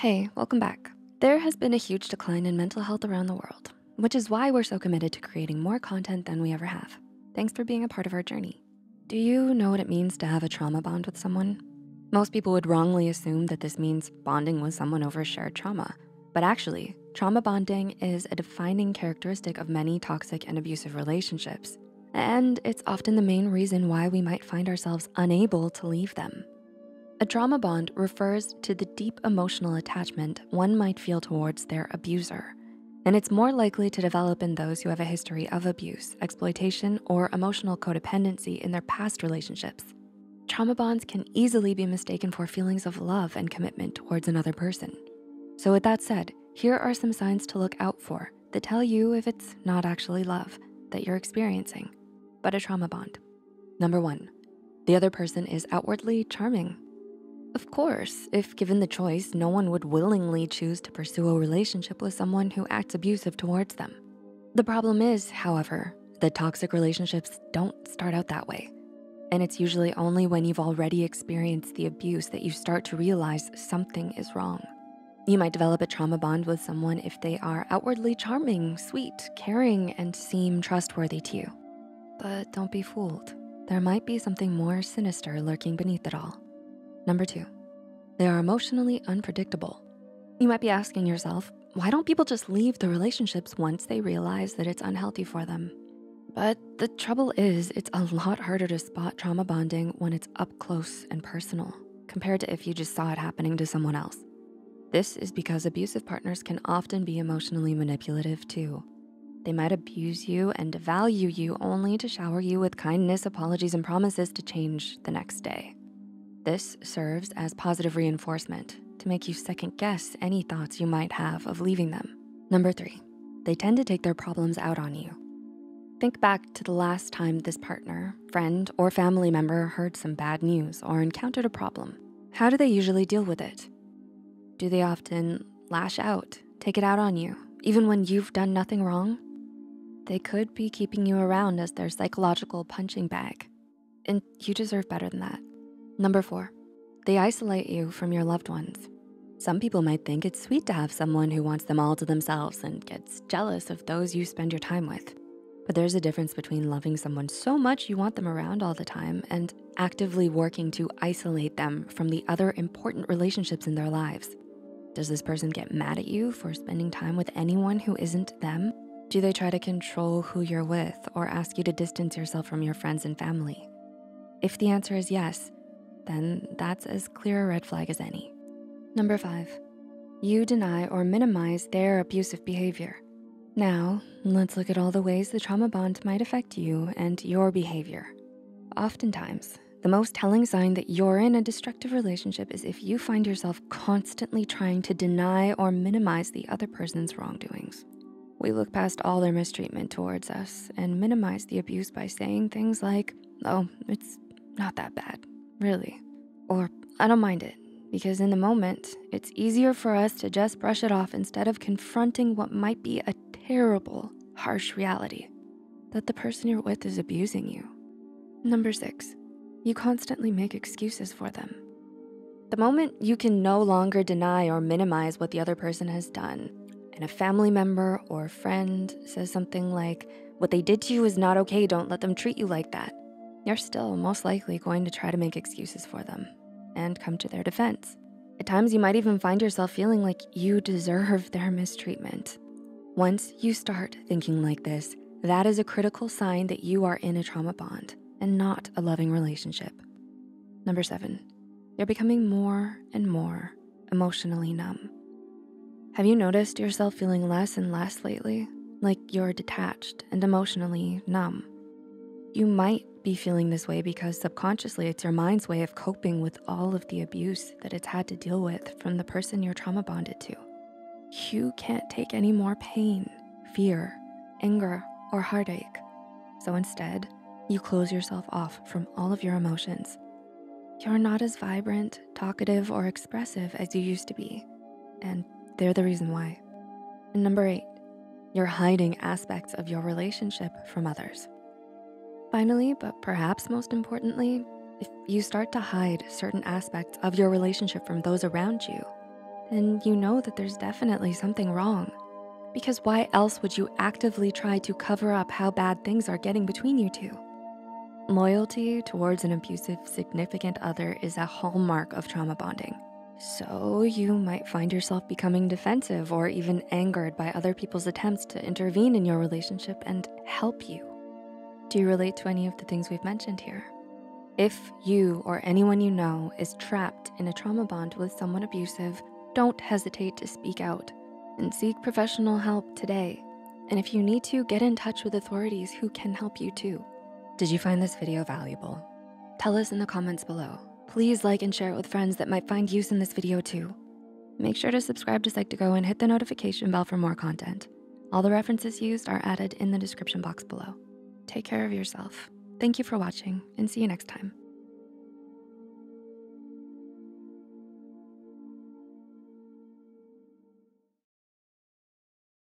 Hey, welcome back. There has been a huge decline in mental health around the world, which is why we're so committed to creating more content than we ever have. Thanks for being a part of our journey. Do you know what it means to have a trauma bond with someone? Most people would wrongly assume that this means bonding with someone over shared trauma. But actually, trauma bonding is a defining characteristic of many toxic and abusive relationships. And it's often the main reason why we might find ourselves unable to leave them. A trauma bond refers to the deep emotional attachment one might feel towards their abuser. And it's more likely to develop in those who have a history of abuse, exploitation, or emotional codependency in their past relationships. Trauma bonds can easily be mistaken for feelings of love and commitment towards another person. So with that said, here are some signs to look out for that tell you if it's not actually love that you're experiencing, but a trauma bond. Number one, the other person is outwardly charming of course, if given the choice, no one would willingly choose to pursue a relationship with someone who acts abusive towards them. The problem is, however, that toxic relationships don't start out that way. And it's usually only when you've already experienced the abuse that you start to realize something is wrong. You might develop a trauma bond with someone if they are outwardly charming, sweet, caring, and seem trustworthy to you. But don't be fooled. There might be something more sinister lurking beneath it all. Number two, they are emotionally unpredictable. You might be asking yourself, why don't people just leave the relationships once they realize that it's unhealthy for them? But the trouble is, it's a lot harder to spot trauma bonding when it's up close and personal compared to if you just saw it happening to someone else. This is because abusive partners can often be emotionally manipulative too. They might abuse you and devalue you only to shower you with kindness, apologies, and promises to change the next day. This serves as positive reinforcement to make you second guess any thoughts you might have of leaving them. Number three, they tend to take their problems out on you. Think back to the last time this partner, friend, or family member heard some bad news or encountered a problem. How do they usually deal with it? Do they often lash out, take it out on you, even when you've done nothing wrong? They could be keeping you around as their psychological punching bag. And you deserve better than that. Number four, they isolate you from your loved ones. Some people might think it's sweet to have someone who wants them all to themselves and gets jealous of those you spend your time with. But there's a difference between loving someone so much you want them around all the time and actively working to isolate them from the other important relationships in their lives. Does this person get mad at you for spending time with anyone who isn't them? Do they try to control who you're with or ask you to distance yourself from your friends and family? If the answer is yes, then that's as clear a red flag as any. Number five, you deny or minimize their abusive behavior. Now, let's look at all the ways the trauma bond might affect you and your behavior. Oftentimes, the most telling sign that you're in a destructive relationship is if you find yourself constantly trying to deny or minimize the other person's wrongdoings. We look past all their mistreatment towards us and minimize the abuse by saying things like, oh, it's not that bad really. Or I don't mind it because in the moment, it's easier for us to just brush it off instead of confronting what might be a terrible, harsh reality that the person you're with is abusing you. Number six, you constantly make excuses for them. The moment you can no longer deny or minimize what the other person has done, and a family member or friend says something like, what they did to you is not okay, don't let them treat you like that you're still most likely going to try to make excuses for them and come to their defense. At times, you might even find yourself feeling like you deserve their mistreatment. Once you start thinking like this, that is a critical sign that you are in a trauma bond and not a loving relationship. Number seven, you're becoming more and more emotionally numb. Have you noticed yourself feeling less and less lately? Like you're detached and emotionally numb? You might be feeling this way because subconsciously it's your mind's way of coping with all of the abuse that it's had to deal with from the person you're trauma bonded to. You can't take any more pain, fear, anger, or heartache. So instead, you close yourself off from all of your emotions. You're not as vibrant, talkative, or expressive as you used to be. And they're the reason why. And number eight, you're hiding aspects of your relationship from others. Finally, but perhaps most importantly, if you start to hide certain aspects of your relationship from those around you, then you know that there's definitely something wrong. Because why else would you actively try to cover up how bad things are getting between you two? Loyalty towards an abusive significant other is a hallmark of trauma bonding. So you might find yourself becoming defensive or even angered by other people's attempts to intervene in your relationship and help you. Do you relate to any of the things we've mentioned here? If you or anyone you know is trapped in a trauma bond with someone abusive, don't hesitate to speak out and seek professional help today. And if you need to, get in touch with authorities who can help you too. Did you find this video valuable? Tell us in the comments below. Please like and share it with friends that might find use in this video too. Make sure to subscribe to Psych2Go and hit the notification bell for more content. All the references used are added in the description box below. Take care of yourself. Thank you for watching and see you next time.